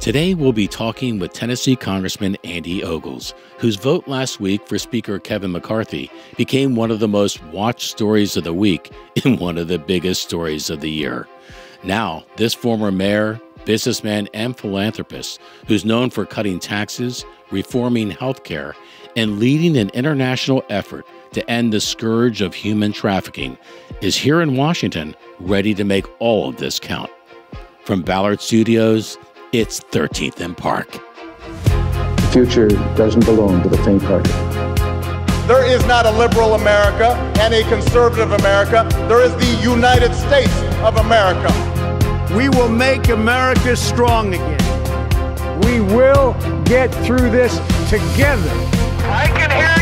Today, we'll be talking with Tennessee Congressman Andy Ogles, whose vote last week for Speaker Kevin McCarthy became one of the most watched stories of the week and one of the biggest stories of the year. Now, this former mayor, businessman, and philanthropist, who's known for cutting taxes, reforming healthcare, and leading an international effort to end the scourge of human trafficking, is here in Washington ready to make all of this count. From Ballard Studios, it's 13th and Park. The future doesn't belong to the faint-hearted. There is not a liberal America and a conservative America. There is the United States of America. We will make America strong again. We will get through this together. I can hear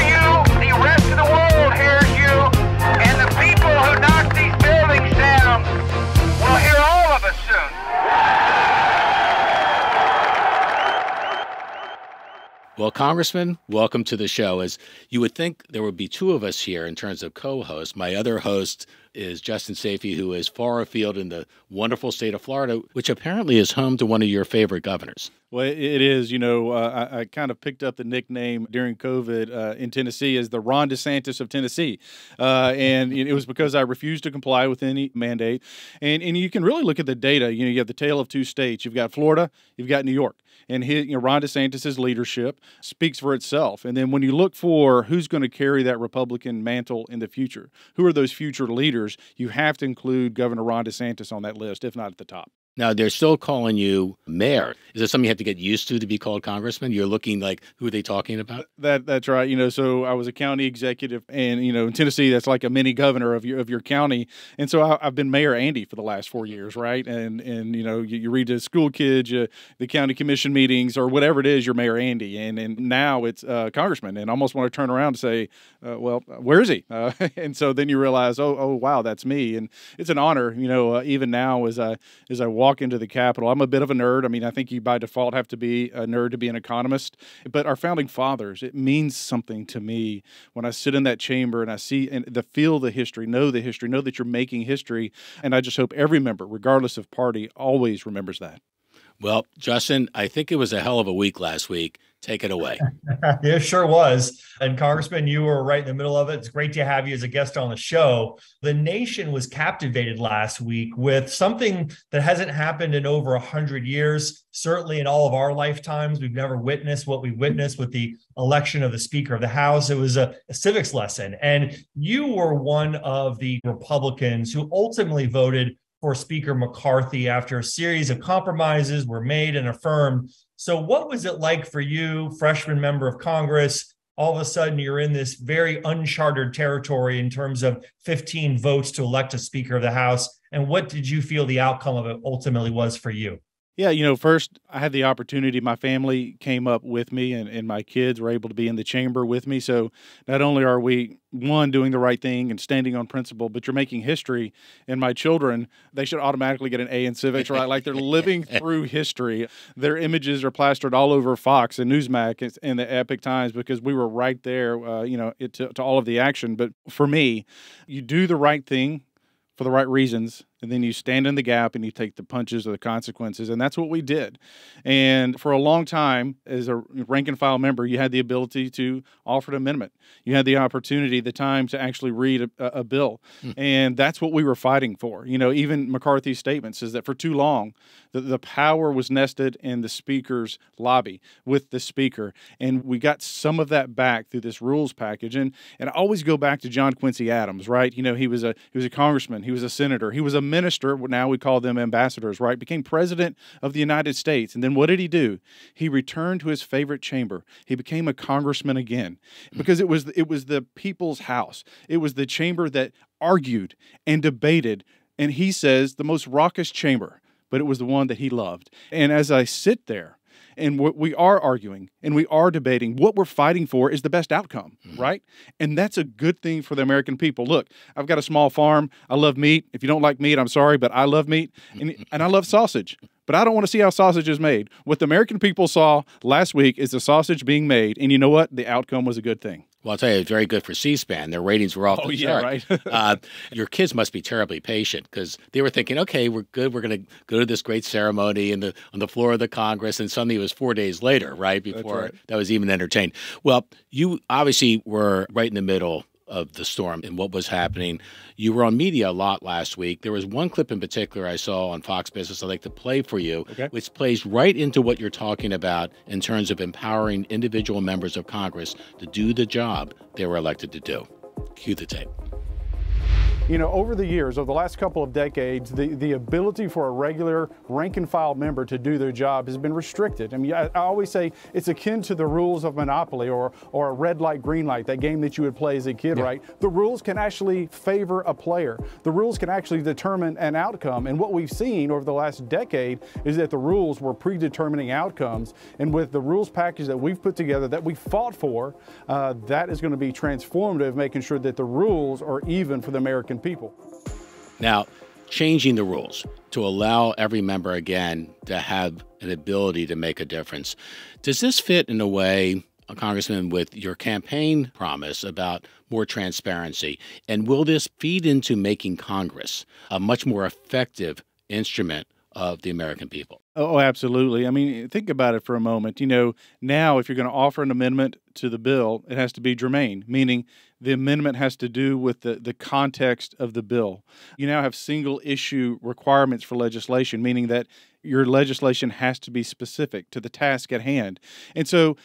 Well, Congressman, welcome to the show. As you would think there would be two of us here in terms of co hosts. My other host is Justin Sayfie, who is far afield in the wonderful state of Florida, which apparently is home to one of your favorite governors. Well, it is. You know, uh, I, I, kind of picked up the nickname during COVID uh, in Tennessee as the Ron DeSantis of Tennessee, uh, and it was because I refused to comply with any mandate. And and you can really look at the data. You know, you have the tale of two states. You've got Florida, you've got New York, and his, you know, Ron DeSantis's leadership speaks for itself. And then when you look for who's going to carry that Republican mantle in the future, who are those future leaders, you have to include Governor Ron DeSantis on that list, if not at the top. Now they're still calling you mayor. Is it something you have to get used to to be called congressman? You're looking like who are they talking about? That that's right. You know, so I was a county executive, and you know, in Tennessee, that's like a mini governor of your of your county. And so I, have been Mayor Andy for the last four years, right? And and you know, you, you read the school kids, you, the county commission meetings, or whatever it is, you're Mayor Andy. And and now it's uh, congressman, and I almost want to turn around and say, uh, well, where is he? Uh, and so then you realize, oh oh wow, that's me, and it's an honor. You know, uh, even now as I as I walk walk into the Capitol. I'm a bit of a nerd. I mean, I think you by default have to be a nerd to be an economist. But our founding fathers, it means something to me when I sit in that chamber and I see and the feel the history, know the history, know that you're making history. And I just hope every member, regardless of party, always remembers that. Well, Justin, I think it was a hell of a week last week. Take it away. it sure was. And Congressman, you were right in the middle of it. It's great to have you as a guest on the show. The nation was captivated last week with something that hasn't happened in over 100 years. Certainly in all of our lifetimes, we've never witnessed what we witnessed with the election of the Speaker of the House. It was a, a civics lesson. And you were one of the Republicans who ultimately voted for Speaker McCarthy after a series of compromises were made and affirmed. So, what was it like for you, freshman member of Congress? All of a sudden, you're in this very uncharted territory in terms of 15 votes to elect a Speaker of the House. And what did you feel the outcome of it ultimately was for you? Yeah, you know, first I had the opportunity. My family came up with me, and, and my kids were able to be in the chamber with me. So not only are we one doing the right thing and standing on principle, but you're making history. And my children, they should automatically get an A in civics, right? Like they're living through history. Their images are plastered all over Fox and Newsmax and the Epoch Times because we were right there, uh, you know, it, to, to all of the action. But for me, you do the right thing for the right reasons and then you stand in the gap and you take the punches or the consequences and that's what we did. And for a long time as a rank and file member you had the ability to offer an amendment. You had the opportunity the time to actually read a, a bill. Mm. and that's what we were fighting for. You know even mccarthy's statement says that for too long the, the power was nested in the speaker's lobby with the speaker. And we got some of that back through this rules package. And and i always go back to john quincy adams right? You know he was a he was a congressman. He was a senator. He was a minister, now we call them ambassadors, right? Became president of the United States. And then what did he do? He returned to his favorite chamber. He became a congressman again because it was it was the people's house. It was the chamber that argued and debated and he says the most raucous chamber, but it was the one that he loved. And as I sit there and we are arguing and we are debating what we're fighting for is the best outcome, mm-hmm. right? And that's a good thing for the American people. Look, I've got a small farm. I love meat. If you don't like meat, I'm sorry, but I love meat and, and I love sausage. But I don't want to see how sausage is made. What the American people saw last week is the sausage being made. And you know what? The outcome was a good thing. Well, I'll tell you, it's very good for C-SPAN. Their ratings were off Oh, the yeah, chart. right. uh, your kids must be terribly patient because they were thinking, okay, we're good. We're going to go to this great ceremony in the on the floor of the Congress, and suddenly it was four days later, right before right. that was even entertained. Well, you obviously were right in the middle of the storm and what was happening. You were on media a lot last week. There was one clip in particular I saw on Fox Business I'd like to play for you, Okay. which plays right into what you're talking about in terms of empowering individual members of Congress to do the job they were elected to do. Cue the tape. You know, over the years, over the last couple of decades, the, the ability for a regular rank and file member to do their job has been restricted. I mean, I, I always say it's akin to the rules of Monopoly or, or a red light, green light, that game that you would play as a kid, right? The rules can actually favor a player. The rules can actually determine an outcome. And what we've seen over the last decade is that the rules were predetermining outcomes. And with the rules package that we've put together, that we fought for, uh, that is going to be transformative, making sure that the rules are even for the American people. Now, changing the rules to allow every member again to have an ability to make a difference. Does this fit in a way, Congressman, with your campaign promise about more transparency? And will this feed into making Congress a much more effective instrument of the American people? Oh, oh absolutely. I mean, think about it for a moment. You know, now if you're going to offer an amendment to the bill, it has to be germane, meaning the amendment has to do with the, the context of the bill. You now have single issue requirements for legislation, meaning that your legislation has to be specific to the task at hand. And so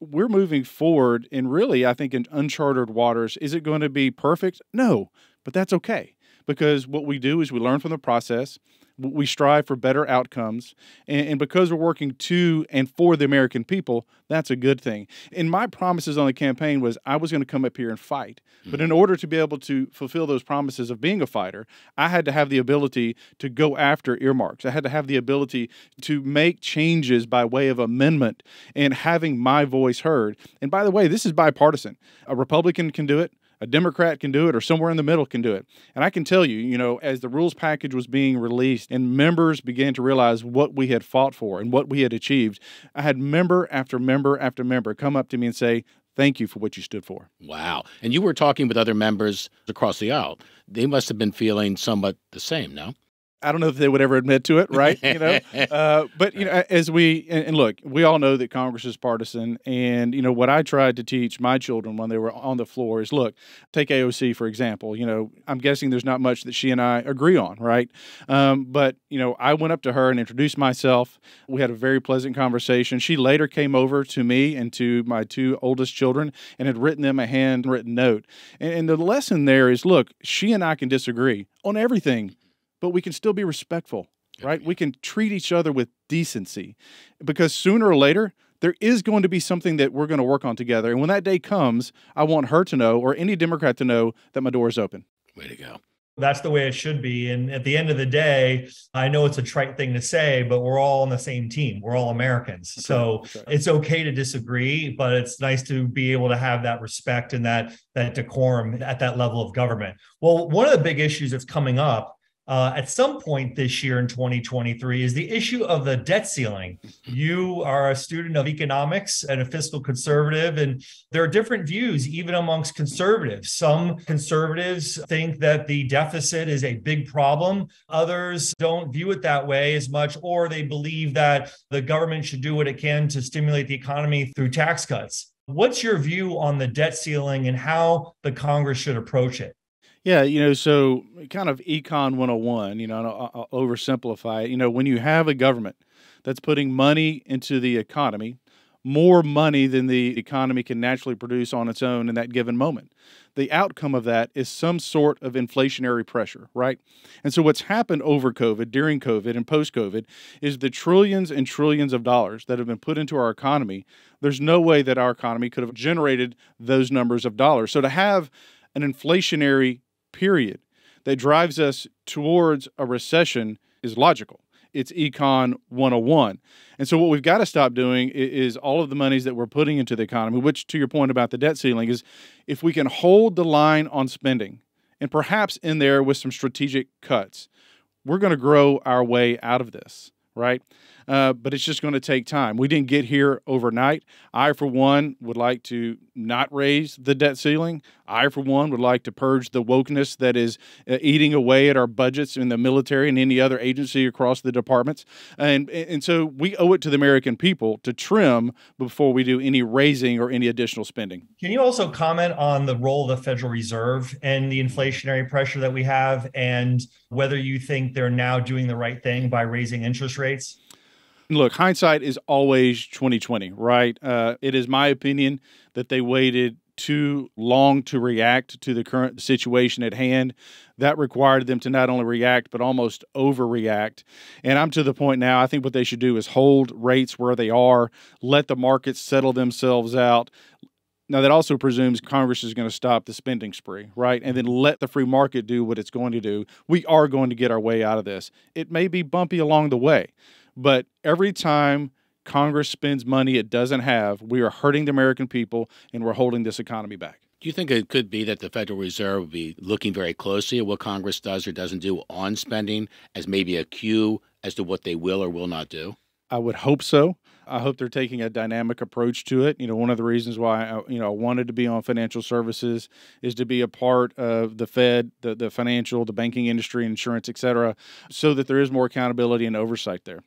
we're moving forward in really, I think, in uncharted waters. Is it going to be perfect? No, but that's okay because what we do is we learn from the process we strive for better outcomes and, and, because we're working to and for the american people that's a good thing. And my promises on the campaign was i was going to come up here and fight. But hmm. in order to be able to fulfill those promises of being a fighter i had to have the ability to go after earmarks. I had to have the ability to make changes by way of amendment and having my voice heard. And by the way this is bipartisan. A republican can do it a Democrat can do it or somewhere in the middle can do it. And I can tell you, you know, as the rules package was being released and members began to realize what we had fought for and what we had achieved, I had member after member after member come up to me and say, Thank you for what you stood for. Wow. And you were talking with other members across the aisle. They must have been feeling somewhat the same, no? I don't know if they would ever admit to it, right? You know, uh, but you know, as we and, and, look, we all know that Congress is partisan, and you know what I tried to teach my children when they were on the floor is, look, take AOC for example. You know, I'm guessing there's not much that she and I agree on, right? Um, but you know, I went up to her and introduced myself. We had a very pleasant conversation. She later came over to me and to my two oldest children and had written them a handwritten note. and, and the lesson there is, look, she and I can disagree on everything but we can still be respectful, right? We can treat each other with decency because sooner or later, there is going to be something that we're going to work on together. And when that day comes, I want her to know, or any Democrat to know, that my door is open. Way to go. That's the way it should be. And at the end of the day, I know it's a trite thing to say, but we're all on the same team. We're all Americans. That's so right. Right. it's okay to disagree, but it's nice to be able to have that respect and that that decorum at that level of government. Well, one of the big issues that's coming up uh, at some point this year in 2023 is the issue of the debt ceiling. You are a student of economics and a fiscal conservative, and there are different views even amongst conservatives. Some conservatives think that the deficit is a big problem, others don't view it that way as much, or they believe that the government should do what it can to stimulate the economy through tax cuts. What's your view on the debt ceiling and how the Congress should approach it? Yeah, you know, so kind of econ 101, you know, I'll, I'll oversimplify it. You know, when you have a government that's putting money into the economy, more money than the economy can naturally produce on its own in that given moment. The outcome of that is some sort of inflationary pressure, right? And so, what's happened over COVID, during COVID, and post COVID is the trillions and trillions of dollars that have been put into our economy. There's no way that our economy could have generated those numbers of dollars. So, to have an inflationary period that drives us towards a recession is logical. It's econ 101. And so, what we've got to stop doing is, all of the monies that we're putting into the economy, which, to your point about the debt ceiling, is if we can hold the line on spending and perhaps in there with some strategic cuts, we're going to grow our way out of this, right? Uh, but it's just going to take time. We didn't get here overnight. I, for one, would like to not raise the debt ceiling. I, for one, would like to purge the wokeness that is uh, eating away at our budgets in the military and any other agency across the departments. And, and so we owe it to the American people to trim before we do any raising or any additional spending. Can you also comment on the role of the Federal Reserve and the inflationary pressure that we have and whether you think they're now doing the right thing by raising interest rates? Look, hindsight is always 2020, right? Uh, it is my opinion that they waited too long to react to the current situation at hand. That required them to not only react, but almost overreact. And I'm to the point now, I think what they should do is hold rates where they are, let the markets settle themselves out. Now, that also presumes Congress is going to stop the spending spree, right? And then let the free market do what it's going to do. We are going to get our way out of this. It may be bumpy along the way, but every time Congress spends money it doesn't have, we are hurting the American people and we're holding this economy back. Do you think it could be that the Federal Reserve will be looking very closely at what Congress does or doesn't do on spending as maybe a cue as to what they will or will not do? I would hope so. I hope they're taking a dynamic approach to it. You know, one of the reasons why I, you know I wanted to be on financial services is to be a part of the Fed, the the financial, the banking industry, insurance, et cetera, so that there is more accountability and oversight there.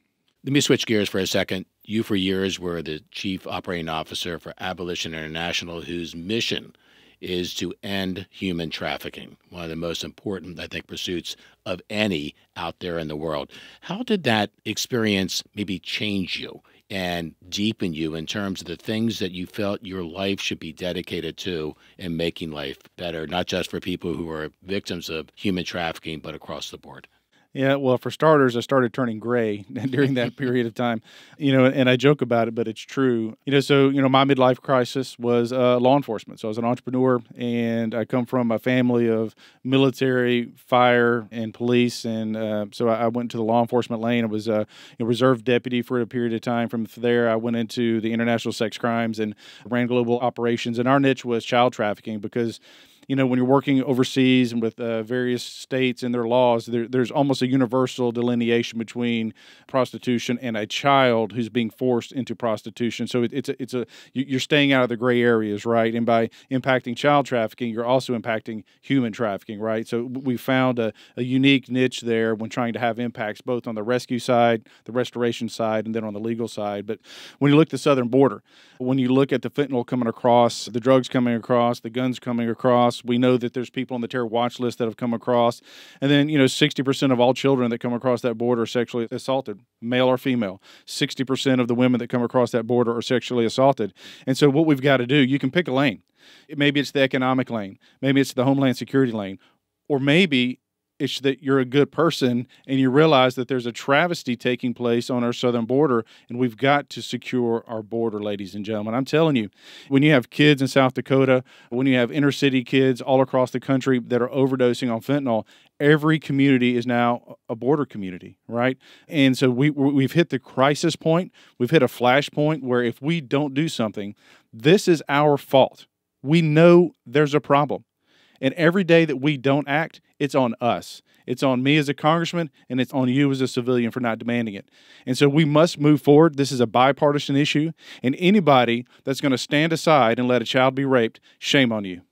Let me switch gears for a second. You, for years, were the chief operating officer for Abolition International, whose mission is to end human trafficking, one of the most important, I think, pursuits of any out there in the world. How did that experience maybe change you and deepen you in terms of the things that you felt your life should be dedicated to in making life better, not just for people who are victims of human trafficking, but across the board? Yeah, well, for starters, I started turning gray during that period of time, you know, and I joke about it, but it's true. You know, so, you know, my midlife crisis was uh, law enforcement. So I was an entrepreneur and I come from a family of military, fire, and police. And uh, so I went to the law enforcement lane. I was a reserve deputy for a period of time. From there, I went into the international sex crimes and ran global operations. And our niche was child trafficking because you know, when you're working overseas and with uh, various states and their laws, there, there's almost a universal delineation between prostitution and a child who's being forced into prostitution. So it, it's a, it's a you're staying out of the gray areas, right? And by impacting child trafficking, you're also impacting human trafficking, right? So we found a, a unique niche there when trying to have impacts both on the rescue side, the restoration side, and then on the legal side. But when you look at the southern border, when you look at the fentanyl coming across, the drugs coming across, the guns coming across across. We know that there's people on the terror watch list that have come across. And then, you know, 60% of all children that come across that border are sexually assaulted, male or female. 60% of the women that come across that border are sexually assaulted. And so, what we've got to do, you can pick a lane. Maybe it's the economic lane, maybe it's the homeland security lane, or maybe it's that you're a good person and you realize that there's a travesty taking place on our southern border and we've got to secure our border ladies and gentlemen. I'm telling you when you have kids in south dakota when you have inner city kids all across the country that are overdosing on fentanyl every community is now a border community right? And so we we've hit the crisis point. We've hit a flash point where if we don't do something this is our fault. We know there's a problem. And every day that we don't act, it's on us. It's on me as a congressman, and it's on you as a civilian for not demanding it. And so we must move forward. This is a bipartisan issue. And anybody that's going to stand aside and let a child be raped, shame on you.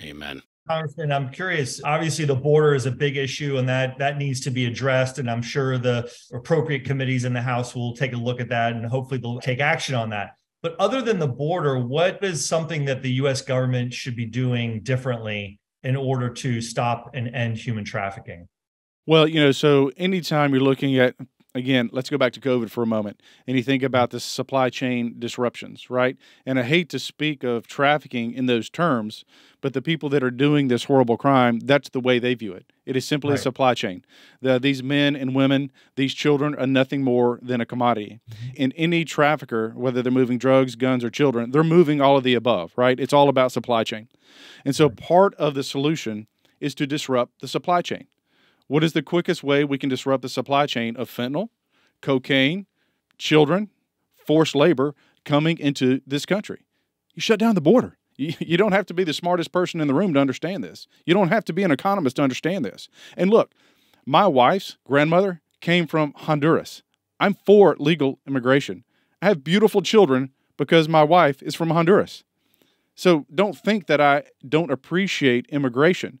Amen. Congressman, I'm curious. Obviously, the border is a big issue, and that that needs to be addressed. And I'm sure the appropriate committees in the House will take a look at that, and hopefully they'll take action on that. But other than the border, what is something that the U.S. government should be doing differently in order to stop and end human trafficking? Well, you know, so anytime you're looking at again, let's go back to COVID for a moment. And you think about the supply chain disruptions, right? And I hate to speak of trafficking in those terms, but the people that are doing this horrible crime, that's the way they view it. It is simply right. a supply chain. The, these men and women, these children are nothing more than a commodity. Mm-hmm. And any trafficker, whether they're moving drugs, guns, or children, they're moving all of the above, right? It's all about supply chain. And so part of the solution is to disrupt the supply chain. What is the quickest way we can disrupt the supply chain of fentanyl, cocaine, children, forced labor coming into this country? You shut down the border. You, don't have to be the smartest person in the room to understand this. You don't have to be an economist to understand this. And look, my wife's grandmother came from Honduras. I'm for legal immigration. I have beautiful children because my wife is from Honduras. So don't think that I don't appreciate immigration,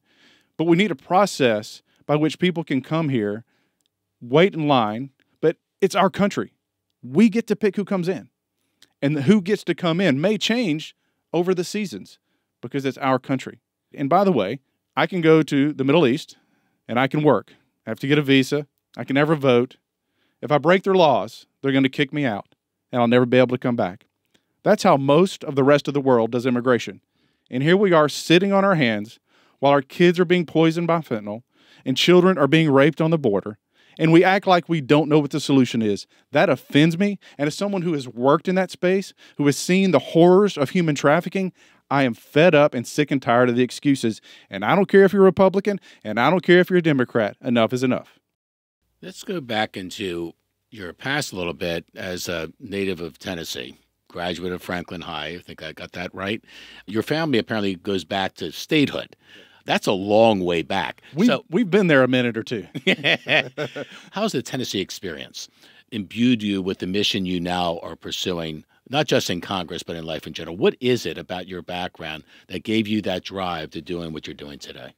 but we need a process by which people can come here, wait in line, but it's our country. We get to pick who comes in. And who gets to come in may change over the seasons because it's our country. And by the way, I can go to the Middle East and I can work. I have to get a visa. I can never vote. If I break their laws, they're going to kick me out and I'll never be able to come back. That's how most of the rest of the world does immigration. And here we are sitting on our hands while our kids are being poisoned by fentanyl and children are being raped on the border. And we act like we don't know what the solution is. That offends me. And as someone who has worked in that space, who has seen the horrors of human trafficking, I am fed up and sick and tired of the excuses. And I don't care if you're a Republican and I don't care if you're a Democrat. Enough is enough. Let's go back into your past a little bit as a native of Tennessee, graduate of Franklin High. I think I got that right. Your family apparently goes back to statehood. That's a long way back. We, so, we've been there a minute or two. how's the Tennessee experience imbued you with the mission you now are pursuing, not just in Congress, but in life in general? What is it about your background that gave you that drive to doing what you're doing today?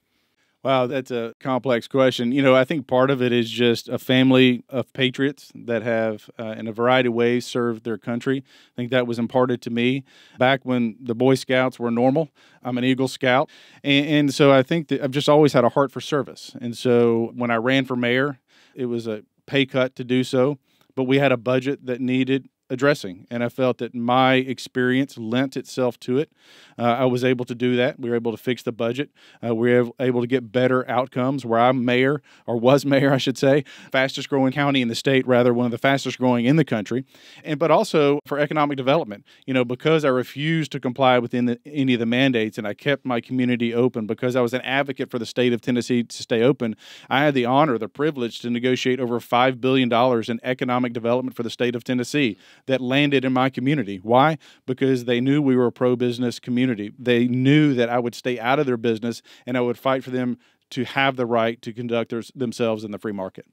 Wow, that's a complex question. You know, I think part of it is just a family of patriots that have, uh, in a variety of ways, served their country. I think that was imparted to me back when the Boy Scouts were normal. I'm an Eagle Scout. And, and so I think that I've just always had a heart for service. And so when I ran for mayor, it was a pay cut to do so, but we had a budget that needed addressing. And I felt that my experience lent itself to it. Uh, I was able to do that. We were able to fix the budget. Uh, we were able to get better outcomes where I'm mayor, or was mayor, I should say, fastest growing county in the state, rather, one of the fastest growing in the country. And but also for economic development, you know, because I refused to comply with any of the mandates and I kept my community open because I was an advocate for the state of Tennessee to stay open, I had the honor, the privilege to negotiate over $5 billion in economic development for the state of Tennessee that landed in my community. Why? Because they knew we were a pro business community. They knew that I would stay out of their business and I would fight for them to have the right to conduct their, themselves in the free market.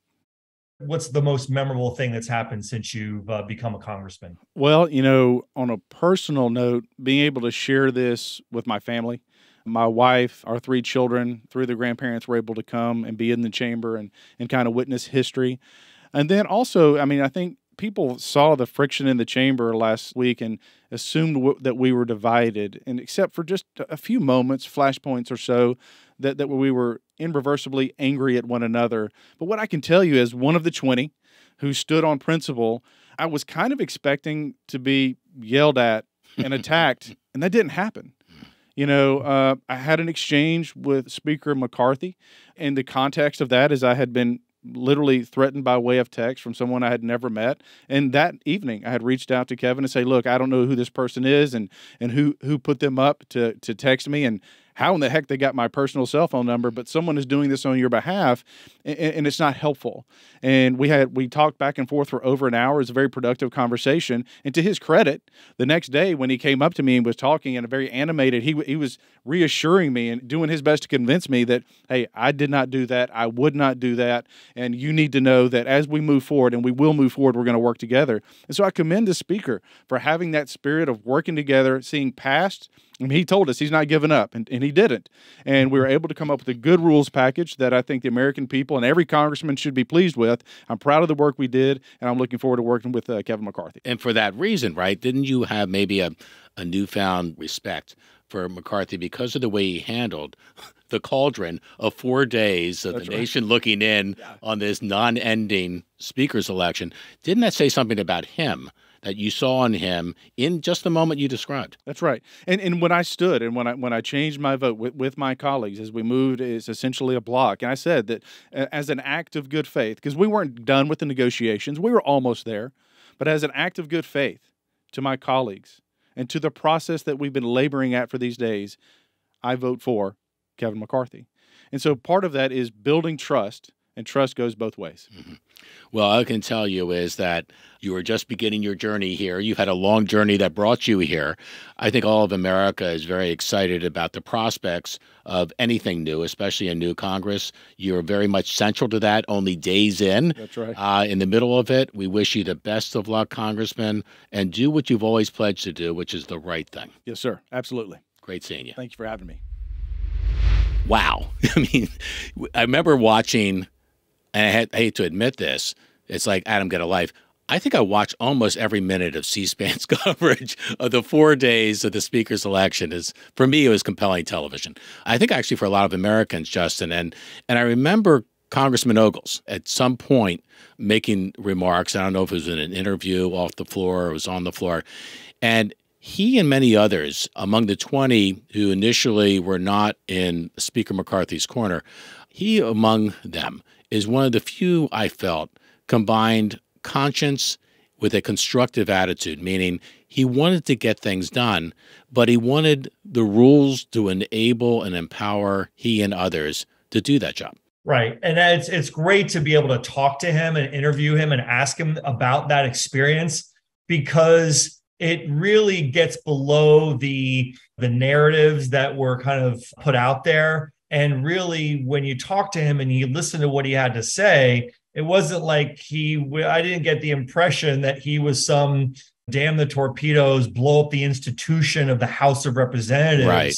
What's the most memorable thing that's happened since you've uh, become a congressman? Well, you know, on a personal note, being able to share this with my family, my wife, our three children, three of the grandparents were able to come and be in the chamber and, and kind of witness history. And then also, I mean, I think people saw the friction in the chamber last week and assumed w- that we were divided. And except for just a few moments, flashpoints or so, that, that we were irreversibly angry at one another. But what I can tell you is one of the 20 who stood on principle, I was kind of expecting to be yelled at and attacked, and that didn't happen. You know, uh, I had an exchange with Speaker McCarthy, and the context of that is I had been literally threatened by way of text from someone I had never met. And that evening, I had reached out to Kevin and say, "Look, I don't know who this person is, and and who who put them up to to text me, and how in the heck they got my personal cell phone number, but someone is doing this on your behalf, and, and, it's not helpful. And we had we talked back and forth for over an hour. It was a very productive conversation. And to his credit, the next day when he came up to me and was talking and very animated, he he was reassuring me and doing his best to convince me that hey, I did not do that. I would not do that. And you need to know that as we move forward, and we will move forward, we're going to work together. And so I commend the speaker for having that spirit of working together, seeing past He told us he's not giving up, and, and he didn't. And we were able to come up with a good rules package that I think the American people and every congressman should be pleased with. I'm proud of the work we did, and I'm looking forward to working with uh, Kevin McCarthy. And for that reason, right, didn't you have maybe a, a newfound respect for McCarthy because of the way he handled the cauldron of four days of That's the right. nation looking in yeah. on this non ending speaker's election? Didn't that say something about him? That you saw in him in just the moment you described. That's right. And and when I stood and when I when I changed my vote with, with my colleagues as we moved is essentially a block. And I said that uh, as an act of good faith, because we weren't done with the negotiations, we were almost there, but as an act of good faith to my colleagues and to the process that we've been laboring at for these days, I vote for Kevin McCarthy. And so part of that is building trust and trust goes both ways. Mm-hmm. Well, I can tell you is that you were just beginning your journey here. You've had a long journey that brought you here. I think all of America is very excited about the prospects of anything new, especially a new Congress. You're very much central to that, only days in. That's right. Uh, in the middle of it, we wish you the best of luck, Congressman, and do what you've always pledged to do, which is the right thing. Yes, sir. Absolutely. Great seeing you. Thank you for having me. Wow. I mean, I remember watching, and I, hate to admit this, it's like Adam Get a Life. I think I watched almost every minute of C-SPAN's coverage of the four days of the speaker's election. Is for me, it was compelling television. I think actually for a lot of Americans, Justin, and and I remember Congressman Ogles at some point making remarks. I don't know if it was in an interview off the floor or it was on the floor, and he and many others among the 20 who initially were not in Speaker McCarthy's corner, he among them is one of the few I felt combined conscience with a constructive attitude, meaning he wanted to get things done, but he wanted the rules to enable and empower he and others to do that job. Right. And it's it's great to be able to talk to him and interview him and ask him about that experience because it really gets below the the narratives that were kind of put out there and really when you talk to him and you listen to what he had to say it wasn't like he i didn't get the impression that he was some damn the torpedoes blow up the institution of the house of representatives right.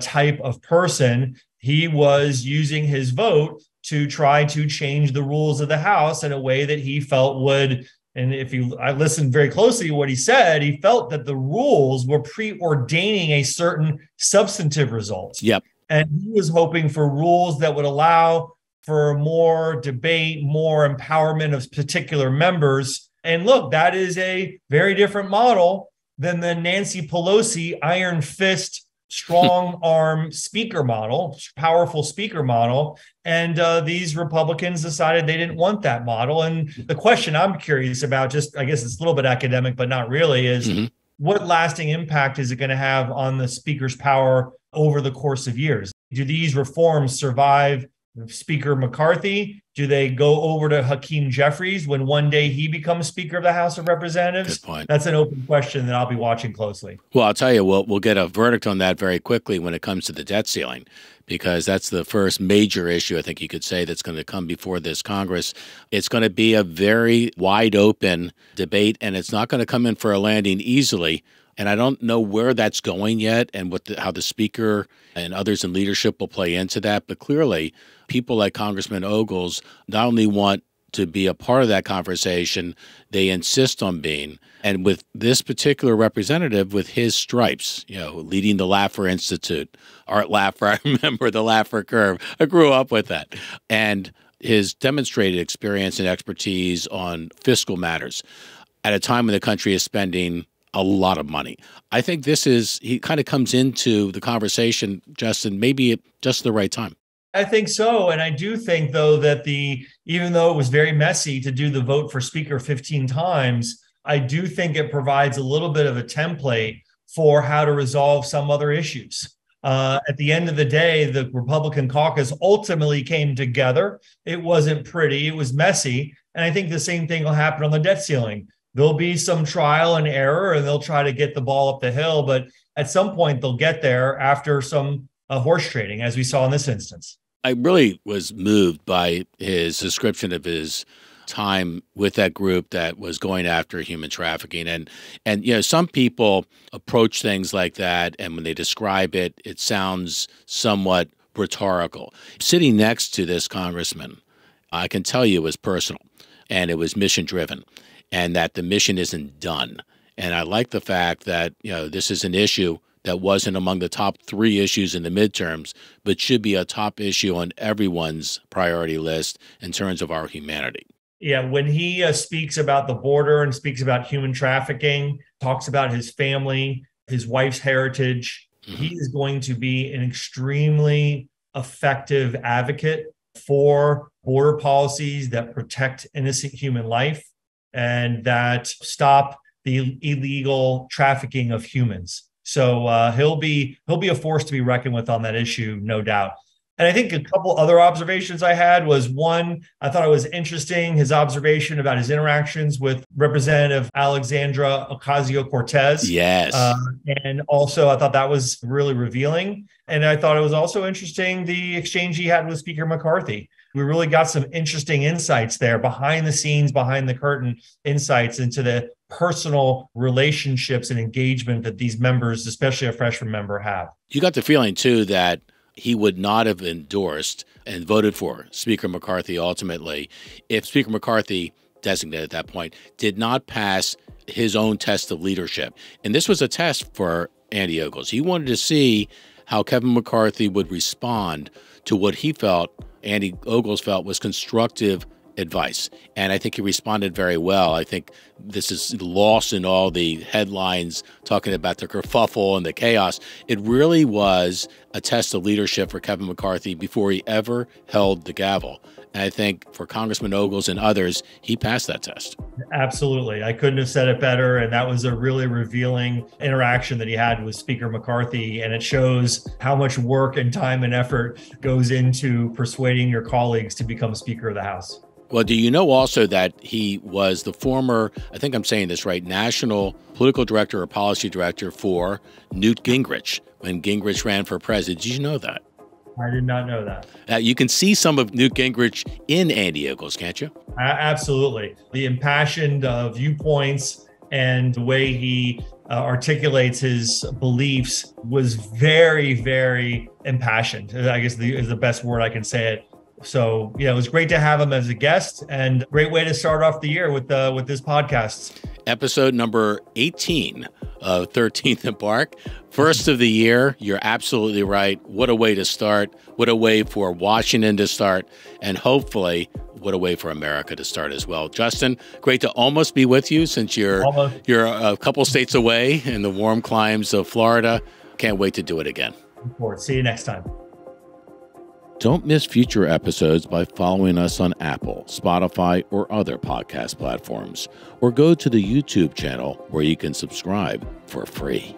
type of person he was using his vote to try to change the rules of the house in a way that he felt would and if you I listened very closely to what he said, he felt that the rules were preordaining a certain substantive result. Yep. And he was hoping for rules that would allow for more debate, more empowerment of particular members. And look, that is a very different model than the Nancy Pelosi iron fist strong arm speaker model, powerful speaker model. And uh, these Republicans decided they didn't want that model. And the question I'm curious about, just I guess it's a little bit academic, but not really, is mm-hmm. what lasting impact is it going to have on the speaker's power over the course of years? Do these reforms survive Speaker McCarthy? Do they go over to Hakeem Jeffries when one day he becomes Speaker of the House of Representatives? Good point. That's an open question that I'll be watching closely. Well, I'll tell you, we'll, we'll get a verdict on that very quickly when it comes to the debt ceiling, because that's the first major issue I think you could say that's going to come before this Congress. It's going to be a very wide open debate, and it's not going to come in for a landing easily. And I don't know where that's going yet and what the, how the speaker and others in leadership will play into that. But clearly, people like Congressman Ogles not only want to be a part of that conversation, they insist on being. And with this particular representative, with his stripes, you know, leading the Laffer Institute, Art Laffer, I remember the Laffer curve. I grew up with that. And his demonstrated experience and expertise on fiscal matters at a time when the country is spending a lot of money. I think this is, he kind of comes into the conversation, Justin, maybe at just the right time. I think so. And I do think, though, that the, even though it was very messy to do the vote for Speaker 15 times, I do think it provides a little bit of a template for how to resolve some other issues. Uh, at the end of the day, the Republican caucus ultimately came together. It wasn't pretty, it was messy. And I think the same thing will happen on the debt ceiling there'll be some trial and error and they'll try to get the ball up the hill but at some point they'll get there after some uh, horse trading as we saw in this instance. I really was moved by his description of his time with that group that was going after human trafficking. And and you know some people approach things like that and when they describe it it sounds somewhat rhetorical. Sitting next to this congressman i can tell you it was personal and it was mission driven and that the mission isn't done. And I like the fact that, you know, this is an issue that wasn't among the top three issues in the midterms, but should be a top issue on everyone's priority list in terms of our humanity. Yeah, when he uh, speaks about the border and speaks about human trafficking, talks about his family, his wife's heritage, mm-hmm. he is going to be an extremely effective advocate for border policies that protect innocent human life and that stop the illegal trafficking of humans. So uh, he'll be he'll be a force to be reckoned with on that issue, no doubt. And I think a couple other observations I had was one, I thought it was interesting his observation about his interactions with Representative Alexandra Ocasio Cortez. Yes. Uh, and also, I thought that was really revealing. And I thought it was also interesting the exchange he had with Speaker McCarthy. We really got some interesting insights there behind the scenes, behind the curtain insights into the personal relationships and engagement that these members, especially a freshman member, have. You got the feeling, too, that he would not have endorsed and voted for Speaker McCarthy ultimately if Speaker McCarthy, designated at that point, did not pass his own test of leadership. And this was a test for Andy Ogles. He wanted to see how Kevin McCarthy would respond to what he felt Andy Ogles felt was constructive advice. And I think he responded very well. I think this is lost in all the headlines talking about the kerfuffle and the chaos. It really was a test of leadership for Kevin McCarthy before he ever held the gavel. And I think for Congressman Ogles and others, he passed that test. Absolutely. I couldn't have said it better. And that was a really revealing interaction that he had with Speaker McCarthy. And it shows how much work and time and effort goes into persuading your colleagues to become Speaker of the House. Well, do you know also that he was the former, I think I'm saying this right, national political director or policy director for Newt Gingrich when Gingrich ran for president? Did you know that? I did not know that. Uh, you can see some of Newt Gingrich in Andy Ogles, can't you? Uh, absolutely. The impassioned uh, viewpoints and the way he uh, articulates his beliefs was very, very impassioned. I guess the, is the best word I can say it. So yeah, it was great to have him as a guest, and great way to start off the year with uh, with this podcast. Episode number eighteen of Thirteenth and Park, first of the year. You're absolutely right. What a way to start! What a way for Washington to start, and hopefully, what a way for America to start as well. Justin, great to almost be with you since you're almost. you're a couple states away in the warm climes of Florida. Can't wait to do it again. See you next time. Don't miss future episodes by following us on Apple, Spotify, or other podcast platforms, or go to the YouTube channel where you can subscribe for free.